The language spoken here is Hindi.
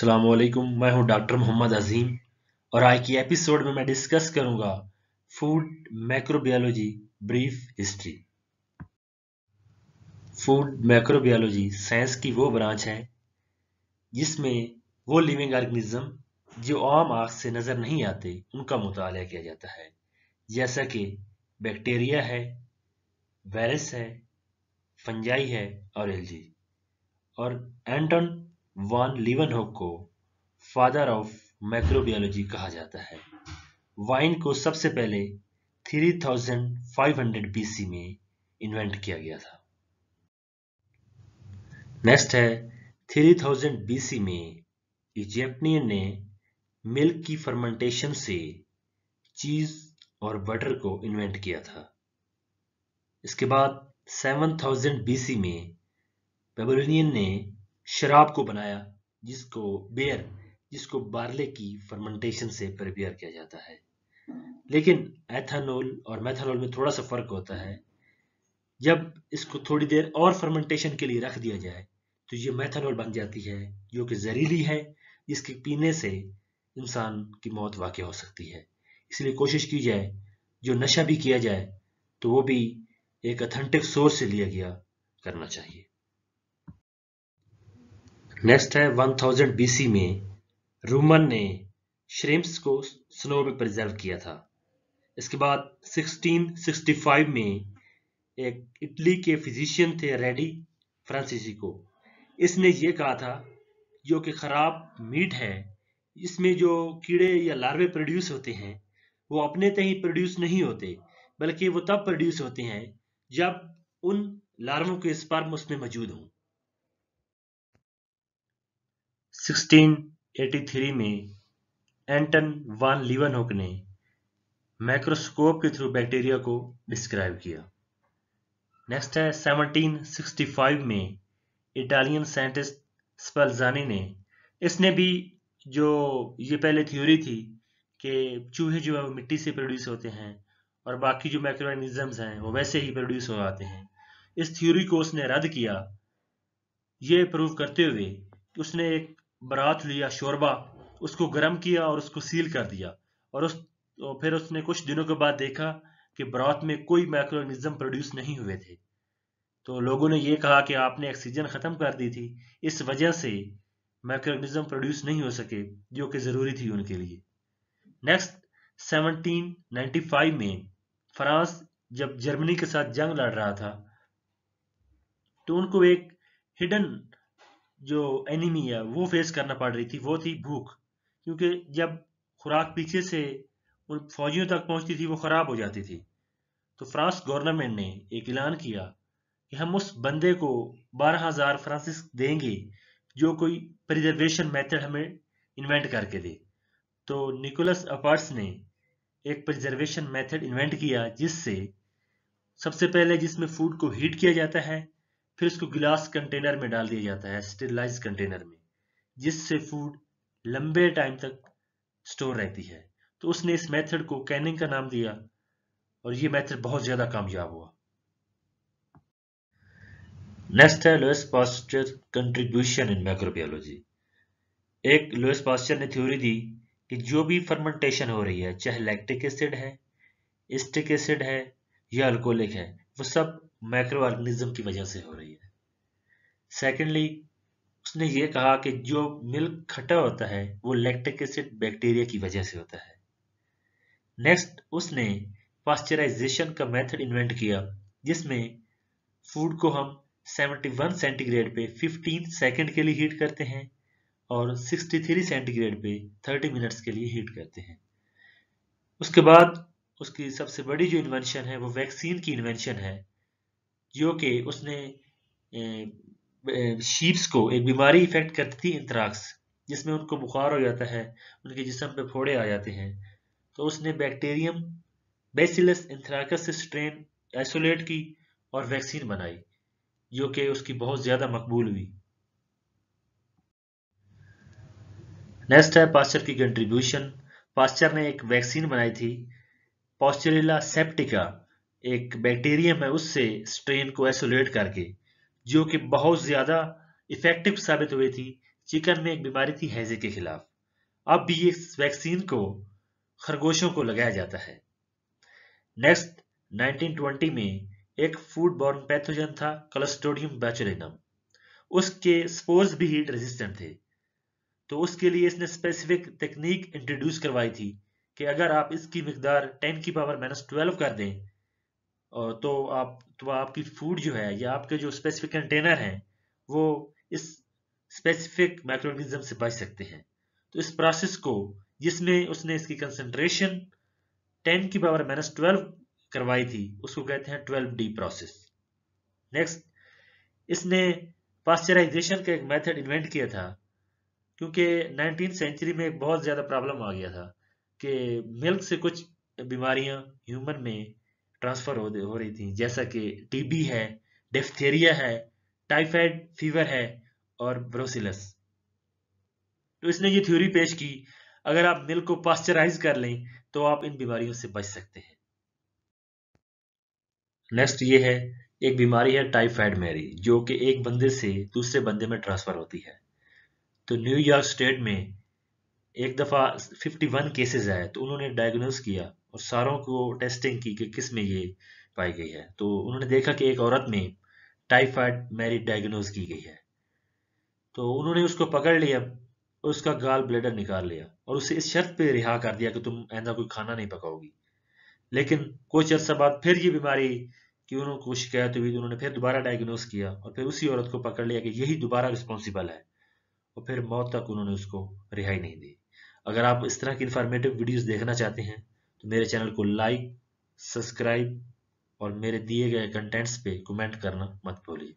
असलकुम मैं हूँ डॉक्टर मोहम्मद अजीम और आज की एपिसोड में मैं डिस्कस करूँगा food microbiology brief history. Food microbiology science की वो ब्रांच है जिसमें वो लिविंग ऑर्गेनिज्म जो आम आँख से नज़र नहीं आते, उनका मुताल किया जाता है। जैसा कि बैक्टीरिया है, वायरस है, फंजाई है और एलजी। और एंटन वान लीवनहोक को फादर ऑफ़ माइक्रोबियोलॉजी कहा जाता है। वाइन को सबसे पहले 3500 बीसी में इन्वेंट किया गया था। नेक्स्ट है 3000 बीसी में इजिप्टियन ने मिल्क की फर्मेंटेशन से चीज़ और बटर को इन्वेंट किया था। इसके बाद 7000 बीसी में बेबलोनियन ने शराब को बनाया, जिसको बेयर जिसको बार्ले की फर्मेंटेशन से प्रिपेयर किया जाता है। लेकिन एथानॉल और मैथानॉल में थोड़ा सा फ़र्क होता है। जब इसको थोड़ी देर और फर्मेंटेशन के लिए रख दिया जाए तो ये मैथानॉल बन जाती है, जो कि जहरीली है। जिसके पीने से इंसान की मौत वाक़ हो सकती है। इसलिए कोशिश की जाए, जो नशा भी किया जाए तो वो भी एक अथेंटिक सोर्स से लिया गया करना चाहिए। नेक्स्ट है 1000 बीसी में रूमन ने श्रिम्प्स को स्नो में प्रिजर्व किया था। इसके बाद 1665 में एक इटली के फिजिशियन थे रेडी फ्रांसीसी को इसने ये कहा था, जो कि ख़राब मीट है, इसमें जो कीड़े या लार्वे प्रोड्यूस होते हैं, वो अपने तक ही प्रोड्यूस नहीं होते, बल्कि वो तब प्रोड्यूस होते हैं जब उन लार्वों के स्पर्म उसमें मौजूद हों। 1683 में एंटन वान लीवनहुक ने माइक्रोस्कोप के थ्रू बैक्टीरिया को डिस्क्राइब किया। नेक्स्ट है 1765 में इटालियन साइंटिस्ट स्पल्जानी ने, इसने भी जो ये पहले थ्योरी थी कि चूहे जो है वो मिट्टी से प्रोड्यूस होते हैं और बाकी जो माइक्रोनिज्म्स हैं वो वैसे ही प्रोड्यूस हो जाते हैं। इस थ्योरी को उसने रद्द किया। ये प्रूव करते हुए उसने एक बरात लिया, शोरबा, उसको गर्म किया और उसको सील कर दिया। और उस तो फिर उसने कुछ दिनों के बाद देखा कि बरात में कोई माइक्रोनिज्म प्रोड्यूस नहीं हुए थे। तो लोगों ने यह कहा कि आपने ऑक्सीजन ख़त्म कर दी थी, इस वजह से माइक्रोनिज्म प्रोड्यूस नहीं हो सके, जो कि ज़रूरी थी उनके लिए। नेक्स्ट 1795 में फ्रांस जब जर्मनी के साथ जंग लड़ रहा था तो उनको एक हिडन जो एनिमी है, वो फेस करना पड़ रही थी, वो थी भूख। क्योंकि जब खुराक पीछे से उन फौजियों तक पहुँचती थी, वो ख़राब हो जाती थी। तो फ्रांस गवर्नमेंट ने एक ऐलान किया कि हम उस बंदे को बारह हज़ार फ्रांसिस देंगे, जो कोई प्रिजर्वेशन मेथड हमें इन्वेंट करके दे। तो निकोलस अपार्ट्स ने एक प्रिजर्वेशन मेथड इन्वेंट किया, जिससे सबसे पहले जिसमें फ़ूड को हीट किया जाता है फिर उसको गिलास कंटेनर में डाल दिया जाता है स्टेलाइज कंटेनर में, जिससे फ़ूड लंबे टाइम तक स्टोर रहती है। तो उसने इस मेथड को कैनिंग का नाम दिया और ये मेथड बहुत ज़्यादा कामयाब हुआ। नेक्स्ट है Louis Pasteur contribution in microbiology एक लुइस पास्चर ने थ्योरी दी कि जो भी फर्मेंटेशन हो रही है, चाहे लैक्टिक एसिड है स्टिक एसिड है या अल्कोहलिक है, वो सब माइक्रो ऑर्गेनिज्म की वजह से हो रही है। सेकेंडली उसने ये कहा कि जो मिल्क खट्टा होता है, वो लैक्टिक एसिड बैक्टीरिया की वजह से होता है। नेक्स्ट उसने पास्चराइजेशन का मेथड इन्वेंट किया, जिसमें फ़ूड को हम 71 सेंटीग्रेड पे 15 सेकंड के लिए हीट करते हैं और 63 सेंटीग्रेड पे 30 मिनट्स के लिए हीट करते हैं। उसके बाद, उसकी सबसे बड़ी जो इन्वेंशन है, वो वैक्सीन की इन्वेंशन है जो कि उसने शीप्स को एक बीमारी इफ़ेक्ट करती थी इंथ्राक्स जिसमें उनको बुखार हो जाता है, उनके जिसम पे फोड़े आ जाते हैं। तो उसने bacterium, Bacillus anthracis strain isolate की और वैक्सीन बनाई, जो कि उसकी बहुत ज़्यादा मकबूल हुई। नेक्स्ट है पास्चर की कंट्रीब्यूशन। पास्चर ने एक वैक्सीन बनाई थी पॉस्चरिला सेप्टिका एक बैक्टीरियम है उससे स्ट्रेन को आइसोलेट करके, जो कि बहुत ज़्यादा इफ़ेक्टिव साबित हुई थी चिकन में एक बीमारी थी हैजे के खिलाफ। अब भी इस वैक्सीन को, खरगोशों को लगाया जाता है। नेक्स्ट 1920 में एक फ़ूड बॉर्न पैथोजन था कलस्टोडियम बैचुलिनम उसके स्पोर्स भी हीट रेजिस्टेंट थे। तो उसके लिए इसने स्पेसिफिक टेक्निक इंट्रोड्यूस करवाई थी कि अगर आप इसकी मकदार 10 की पावर माइनस ट्वेल्व कर दें तो आप तो आपकी फ़ूड जो है या आपके जो स्पेसिफिक कंटेनर हैं, वो इस स्पेसिफिक माइक्रोनिज्म से बच सकते हैं। तो इस प्रोसेस को, जिसमें उसने इसकी कंसेंट्रेशन 10 की पावर माइनस ट्वेल्व करवाई थी, उसको कहते हैं ट्वेल्व डी प्रोसेस नेक्स्ट इसने पास्चराइजेशन का एक मेथड इन्वेंट किया था, क्योंकि नाइनटीन सेंचुरी में एक बहुत ज़्यादा प्रॉब्लम आ गया था कि मिल्क से कुछ बीमारियाँ ह्यूमन में ट्रांसफ़र हो, हो रही थी। जैसा कि टीबी है डिफ्थेरिया है टाइफाइड फीवर है और ब्रोसिलस तो इसने ये थ्योरी पेश की अगर आप मिल्क को पास्चराइज कर लें तो आप इन बीमारियों से बच सकते हैं। नेक्स्ट ये है एक बीमारी है टाइफाइड मैरी जो कि एक बंदे से दूसरे बंदे में ट्रांसफ़र होती है। तो न्यूयॉर्क स्टेट में एक दफ़ा 51 केसेस आए तो उन्होंने डायग्नोस किया। और सारों को टेस्टिंग की कि किसमें ये पाई गई है। तो उन्होंने देखा कि एक औरत में टाइफाइड मैरी डायग्नोज की गई है। तो उन्होंने उसको पकड़ लिया और उसका गाल ब्लेडर निकाल लिया और उसे इस शर्त पे रिहा कर दिया कि तुम ऐसा कोई खाना नहीं पकाओगी। लेकिन कुछ अर्सा बाद फिर ये बीमारी की उनको शिकायत हुई तो उन्होंने फिर दोबारा डायग्नोज किया और फिर उसी औरत को पकड़ लिया कि यही दोबारा रिस्पॉन्सिबल है। और फिर मौत तक उन्होंने उसको रिहाई नहीं दी। अगर आप इस तरह की इंफॉर्मेटिव वीडियोस देखना चाहते हैं तो मेरे चैनल को लाइक, सब्सक्राइब और मेरे दिए गए कंटेंट्स पे कमेंट करना मत भूलिए।